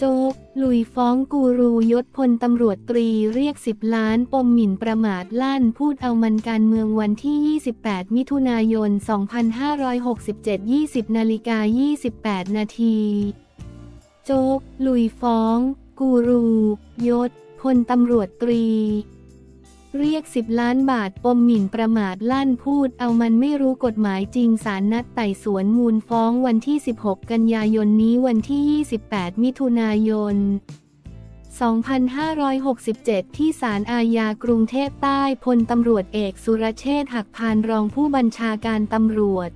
โจ๊ก ลุยฟ้องกูรูยศพลตำรวจตรีเรียก 10 ล้านปมหมิ่นประมาทลั่นพูดเอามันการเมืองวันที่ 28 มิถุนายน 2567 20นาฬิกา28 นาที โจ๊ก ลุยฟ้อง กูรู ยศพลตำรวจตรี เรียก 10 ล้านบาทปมหมิ่นประมาทลั่นพูด เอามันไม่รู้กฎหมายจริงศาลนัดไต่สวนมูลฟ้องวันที่ 16 กันยายนนี้วันที่ 28 มิถุนายน 2567 ที่ศาลอาญากรุงเทพใต้พลตำรวจเอกสุรเชษฐ์หักพานรองผู้บัญชาการตำรวจ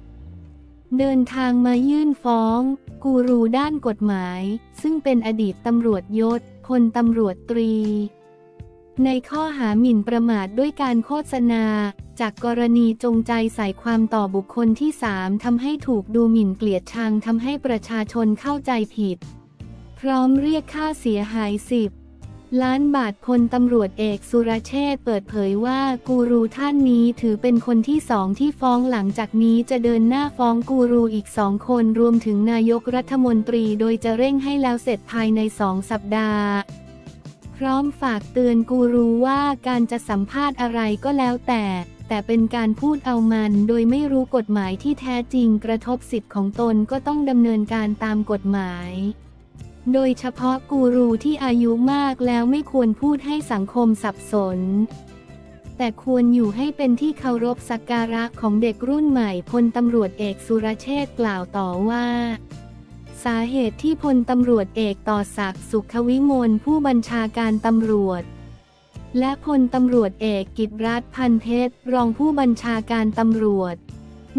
เดินทางมายื่นฟ้อง กูรูด้านกฎหมาย ซึ่งเป็นอดีตตำรวจยศพลตำรวจตรี ในข้อหาหมิ่นประมาทด้วยการโฆษณา จากกรณีจงใจใส่ความต่อบุคคลที่สามทำให้ถูกดูหมิ่นเกลียดชังทำให้ประชาชนเข้าใจผิด พร้อมเรียกค่าเสียหายสิบล้านบาทพลตำรวจเอกสุรเชษฐ์เปิดเผยว่ากูรูท่านนี้ถือเป็นคนที่สองที่ฟ้องหลังจากนี้จะเดินหน้าฟ้องกูรูอีกสองคนรวมถึงนายกรัฐมนตรีโดยจะเร่งให้แล้วเสร็จภายในสองสัปดาห์ พร้อมฝากเตือนกูรูว่าการจะสัมภาษณ์อะไรก็แล้วแต่ แต่เป็นการพูดเอามัน โดยไม่รู้กฎหมายที่แท้จริงกระทบสิทธิ์ของตนก็ต้องดำเนินการตามกฎหมาย โดยเฉพาะกูรูที่อายุมากแล้วไม่ควรพูดให้สังคมสับสน แต่ควรอยู่ให้เป็นที่เคารพสักการะของเด็กรุ่นใหม่พลตำรวจเอกสุรเชษฐ์กล่าวต่อว่า สาเหตุที่พลตำรวจเอกต่อศักดิ์สุขวิมลผู้บัญชาการตำรวจ และพลตำรวจเอกกิตรัฐพันเพชรรองผู้บัญชาการตำรวจ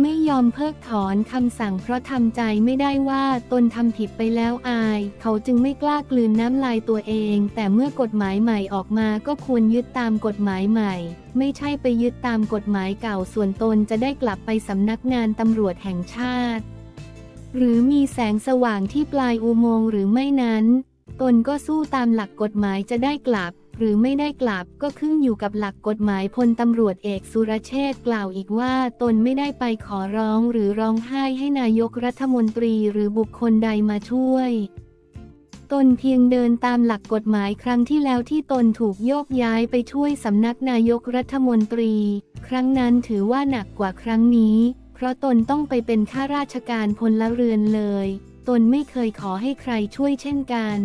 ไม่ยอมเพิกถอนคำสั่งเพราะทำใจไม่ได้ว่าตนทำผิดไปแล้วอาย เขาจึงไม่กล้ากลืนน้ำลายตัวเอง แต่เมื่อกฎหมายใหม่ออกมาก็ควรยึดตามกฎหมายใหม่ ไม่ใช่ไปยึดตามกฎหมายเก่าส่วนตนจะได้กลับไปสำนักงานตำรวจแห่งชาติ หรือมีแสงสว่างที่ปลายอุโมงค์หรือไม่นั้น ตนก็สู้ตามหลักกฎหมายจะได้กลับ หรือไม่ได้กลับก็ขึ้นอยู่กับหลักกฎหมายพลตำรวจเอกสุรเชษฐ์กล่าวอีกว่าตนไม่ได้ไปขอร้องหรือร้องไห้ให้นายกรัฐมนตรีหรือบุคคลใดมาช่วย ตนเพียงเดินตามหลักกฎหมายครั้งที่แล้วที่ตนถูกโยกย้ายไปช่วยสำนักนายกรัฐมนตรี ครั้งนั้นถือว่าหนักกว่าครั้งนี้ เพราะตนต้องไปเป็นข้าราชการพลเรือนเลย ตนไม่เคยขอให้ใครช่วยเช่นกัน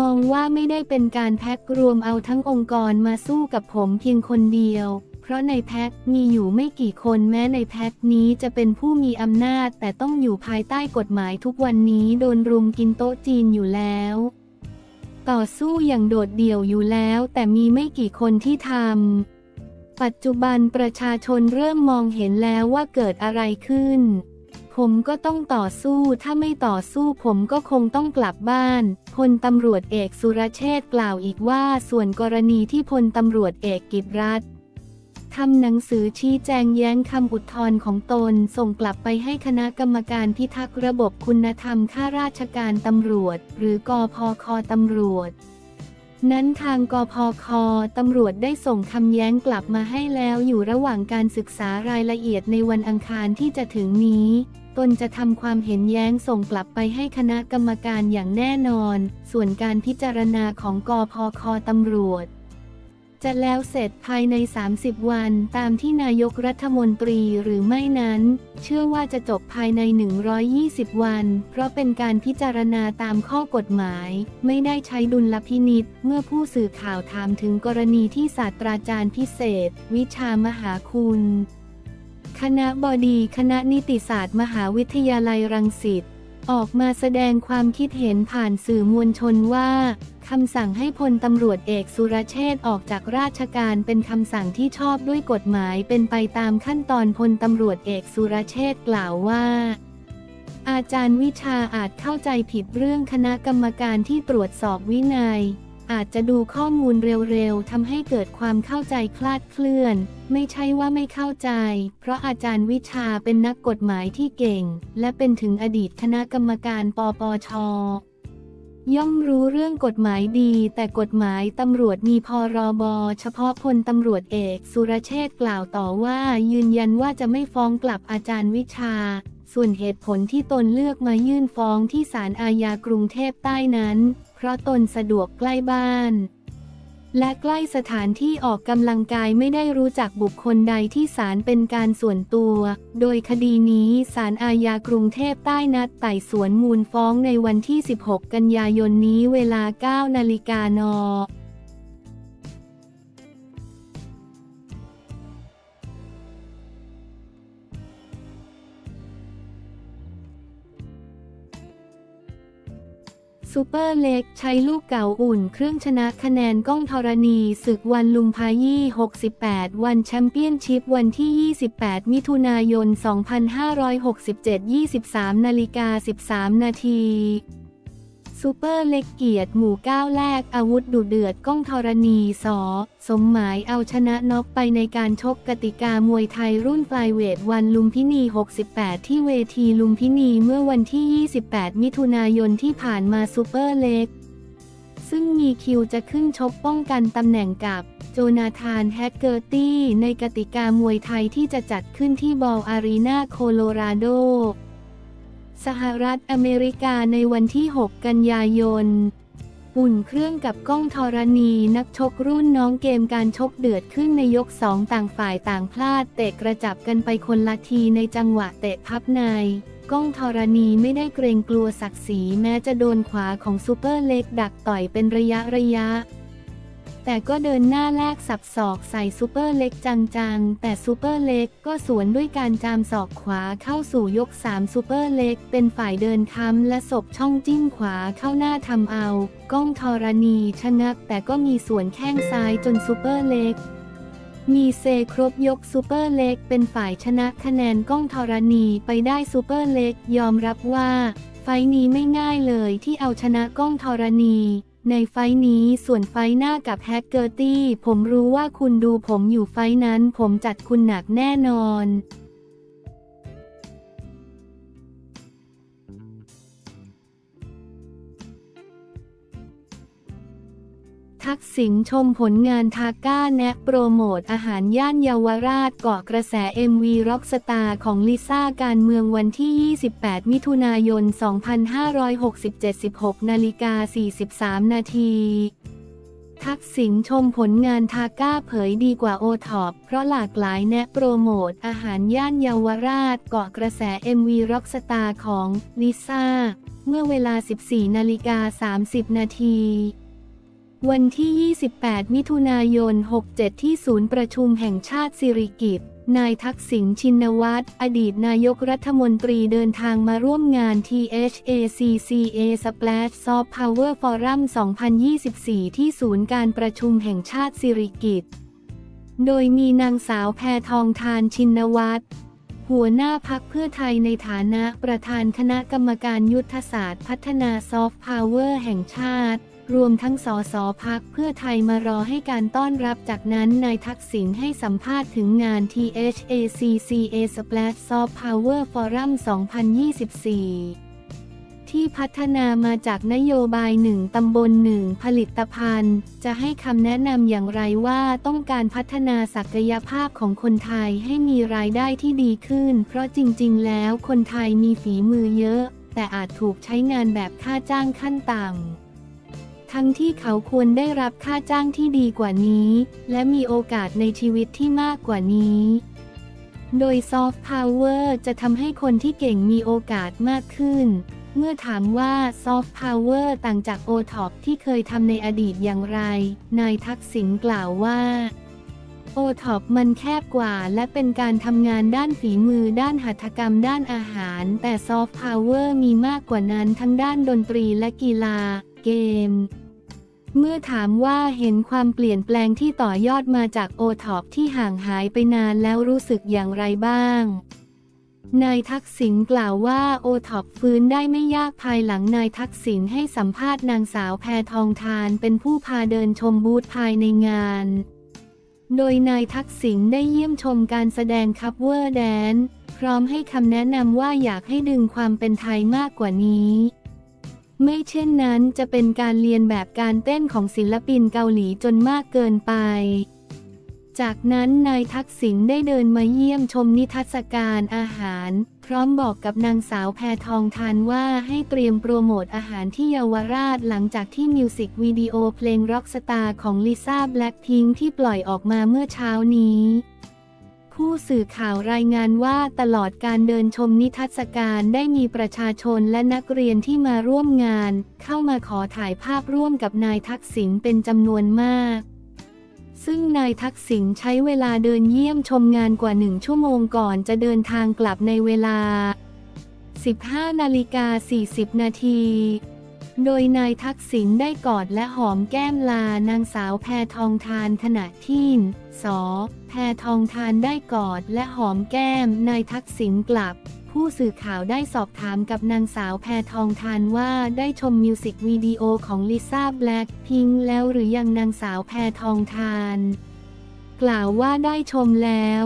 มองว่าไม่ได้เป็นการแพ็กรวมเอาทั้งองค์กรมาสู้กับผมเพียงคนเดียว เพราะในแพ็กมีอยู่ไม่กี่คนแม้ในแพ็กนี้จะเป็นผู้มีอำนาจ แต่ต้องอยู่ภายใต้กฎหมายทุกวันนี้โดนรุมกินโต๊ะจีนอยู่แล้วต่อสู้อย่างโดดเดี่ยวอยู่แล้ว แต่มีไม่กี่คนที่ทำ ปัจจุบันประชาชนเริ่มมองเห็นแล้วว่าเกิดอะไรขึ้น ผมก็ต้องต่อสู้ ถ้าไม่ต่อสู้ผมก็คงต้องกลับบ้าน พลตำรวจเอกสุรเชษฐ์กล่าวอีกว่า ส่วนกรณีที่พลตำรวจเอกกิตรัฐทำหนังสือชี้แจงแย้งคำอุทธรณ์ของตน ส่งกลับไปให้คณะกรรมการพิทักษ์ระบบคุณธรรมข้าราชการตำรวจ หรือกอพคตำรวจ นั้นทางกพคตำรวจได้ส่งคำแย้งกลับมาให้แล้วอยู่ระหว่างการศึกษารายละเอียดในวันอังคารที่จะถึงนี้ ตนจะทำความเห็นแย้งส่งกลับไปให้คณะกรรมการอย่างแน่นอน ส่วนการพิจารณาของกพคตำรวจ จะแล้วเสร็จภายใน 30 วันตามที่นายกรัฐมนตรีหรือไม่นั้น เชื่อว่าจะจบภายใน 120 วัน เพราะเป็นการพิจารณาตามข้อกฎหมาย ไม่ได้ใช้ดุลพินิษเมื่อผู้สื่อข่าวถามถึงกรณีที่ศาสตราจารย์พิเศษ วิชามหาคุณคณะบดีคณะนิติศาสตร์มหาวิทยาลัยรังสิตออกมาแสดงความคิดเห็นผ่านสื่อมวลชนว่า คำสั่งให้พลตำรวจเอกสุรเชษฐ์ออกจากราชการเป็นคำสั่งที่ชอบด้วยกฎหมายเป็นไปตามขั้นตอนพลตำรวจเอกสุรเชษฐ์กล่าวว่า อาจารย์วิชาอาจเข้าใจผิดเรื่องคณะกรรมการที่ตรวจสอบวินัย อาจจะดูข้อมูลเร็วๆทำให้เกิดความเข้าใจคลาดเคลื่อน ไม่ใช่ว่าไม่เข้าใจ เพราะอาจารย์วิชาเป็นนักกฎหมายที่เก่ง และเป็นถึงอดีตคณะกรรมการปปช ย่อมรู้เรื่องกฎหมายดี แต่กฎหมายตำรวจมีพรบ เฉพาะพลตำรวจเอก สุรเชษฐ์กล่าวต่อว่า ยืนยันว่าจะไม่ฟ้องกลับอาจารย์วิชา ส่วนเหตุผลที่ตนเลือกมายื่นฟ้องที่ศาลอาญากรุงเทพใต้นั้น เพราะตนสะดวกใกล้บ้าน และใกล้สถานที่ออกกำลังกายไม่ได้รู้จักบุคคลใดที่ศาลเป็นการส่วนตัว โดยคดีนี้ศาลอาญากรุงเทพใต้นัดไต่สวนมูลฟ้องในวันที่ 16 กันยายนนี้เวลา 9 นาฬิกาน ซูเปอร์เล็กใช้ลูกเก่าอุ่นเครื่องชนะคะแนนก้องธรณีศึก ONE ลุมพินี 68 ONE Championship วันที่ 28 มิถุนายน 2567 23นาฬิกา13 นาที ซูเปอร์เล็กเกียรติหมู่เก้าแลกอาวุธดุเดือดก้องธรณีสอ สมหมายเอาชนะน็อกไปในการชกกติกามวยไทยรุ่นฟลายเวท ONE ลุมพินี 68 ที่เวทีลุมพินีเมื่อวันที่ 28 มิถุนายนที่ผ่านมาซูเปอร์เล็ก ซึ่งมีคิวจะขึ้นชกป้องกันตำแหน่งกับโจนาธานแฮกเกอร์ตี้ในกติกามวยไทยที่จะจัดขึ้นที่ Ball Arena โคโลราโด สหรัฐอเมริกาในวันที่ 6 กันยายน อุ่นเครื่องกับก้องธรณีนักชกรุ่นน้องเกมการชกเดือดขึ้นในยกสองต่างฝ่ายต่างพลาด เตะกระจับกันไปคนละทีในจังหวะเตะพับในก้องธรณีไม่ได้เกรงกลัวศักดิ์ศรีแม้จะโดนขวาของซูเปอร์เล็กดักต่อยเป็นระยะระยะ แต่ก็เดินหน้าแลกสับศอกใส่ซูเปอร์เล็กจังๆ แต่ซูเปอร์เล็กก็สวนด้วยการจามศอกขวาเข้าสู่ยก3ซูเปอร์เล็กเป็นฝ่ายเดินค้ำและศพช่องจิ้งขวาเข้าหน้าทำเอา ก้องธรณีชะงักแต่ก็มีสวนแข้งซ้ายจนซูเปอร์เล็กมีเซครบยกซูเปอร์เล็กเป็นฝ่ายชนะคะแนนก้องธรณีไปได้ซูเปอร์เล็กยอมรับว่า ไฟต์นี้ไม่ง่ายเลยที่เอาชนะก้องธรณี ในไฟต์นี้ส่วนไฟต์หน้ากับแฮกเกอร์ตี้ ผมรู้ว่าคุณดูผมอยู่ไฟต์นั้น ผมจัดคุณหนักแน่นอน ทักษิณชมผลงาน THACCA แนะโปรโมทอาหารย่านเยาวราชเกาะกระแส MV Rockstar ของลิซ่าการเมืองวันที่ 28 มิถุนายน 2567 16นาฬิกา43 นาทีทักษิณชมผลงาน THACCA เผยดีกว่าโอท็อปเพราะหลากหลายแนะโปรโมทอาหารย่านเยาวราชเกาะกระแส MV Rockstar ของลิซ่าเมื่อเวลา 14 นาฬิกา 30 นาที วันที่ 28 มิถุนายน 67 ที่ศูนย์ประชุมแห่งชาติสิริกิติ์นายทักษิณชินวัตร อดีตนายกรัฐมนตรีเดินทางมาร่วมงาน THACCA Splash Soft Power Forum 2024 ที่ศูนย์การประชุมแห่งชาติสิริกิติ์ โดยมีนางสาวแพทองทานชินวัตร หัวหน้าพักเพื่อไทยในฐานะประธานคณะกรรมการยุทธศาสตร์ พัฒนาซอฟต์พาวเวอร์แห่งชาติ รวมทั้งสสพักเพื่อไทยมารอให้การต้อนรับจากนั้นนายทักษิณให้สัมภาษณ์ถึงงาน THACCA Splash Soft Power Forum 2024 ที่พัฒนามาจากนโยบายหนึ่งตำบลหนึ่งผลิตภัณฑ์ จะให้คำแนะนำอย่างไรว่าต้องการพัฒนาศักยภาพของคนไทยให้มีรายได้ที่ดีขึ้น เพราะจริง ๆ แล้วคนไทยมีฝีมือเยอะ แต่อาจถูกใช้งานแบบค่าจ้างขั้นต่ำ ทั้งที่เขาควรได้รับค่าจ้างที่ดีกว่านี้ และมีโอกาสในชีวิตที่มากกว่านี้ โดยซอฟต์พาวเวอร์จะทำให้คนที่เก่งมีโอกาสมากขึ้น เมื่อถามว่าซอฟต์พาวเวอร์ต่างจากโอท็อปที่เคยทำในอดีตอย่างไร นายทักษิณกล่าวว่าโอท็อปมันแคบกว่าและเป็นการทำงานด้านฝีมือด้านหัตถกรรมด้านอาหาร แต่ซอฟต์พาวเวอร์มีมากกว่านั้นทั้งด้านดนตรีและกีฬา เกม เมื่อถามว่าเห็นความเปลี่ยนแปลงที่ต่อยอดมาจากโอท็อปที่ห่างหายไปนานแล้วรู้สึกอย่างไรบ้างนายทักษิณกล่าวว่าโอท็อปฟื้นได้ไม่ยากภายหลังนายทักษิณให้สัมภาษณ์นางสาวแพทองทานเป็นผู้พาเดินชมบูธภายในงาน โดยนายทักษิณได้เยี่ยมชมการแสดงคัพเวอร์แดน พร้อมให้คำแนะนำว่าอยากให้ดึงความเป็นไทยมากกว่านี้ ไม่เช่นนั้นจะเป็นการเรียนแบบการเต้นของศิลปินเกาหลีจนมากเกินไป จากนั้นนายทักษิณได้เดินมาเยี่ยมชมนิทรรศการอาหาร พร้อมบอกกับนางสาวแพทองธารว่าให้เตรียมโปรโมทอาหารที่เยาวราชหลังจากที่มิวสิกวิดีโอเพลง Rockstar ของลิซ่าแบล็คพิงที่ปล่อยออกมาเมื่อเช้านี้ ผู้สื่อข่าวรายงานว่าตลอดการเดินชมนิทรรศการได้มีประชาชนและนักเรียนที่มาร่วมงาน เข้ามาขอถ่ายภาพร่วมกับนายทักษิณเป็นจำนวนมาก ซึ่งนายทักษิณใช้เวลาเดินเยี่ยมชมงานกว่าหนึ่งชั่วโมงก่อนจะเดินทางกลับในเวลา 15 นาฬิกา 40 นาที โดยนายทักษิณได้กอดและหอมแก้มลานางสาวแพทองทานขณะที่สอแพทองทานได้กอดและหอมแก้มนายทักษิณกลับ ผู้สื่อข่าวได้สอบถามกับนางสาวแพทองทานว่าได้ชมมิวสิกวิดีโอของลิซ่าแบล็คพิงแล้วหรือยังนางสาวแพทองทาน กล่าวว่าได้ชมแล้ว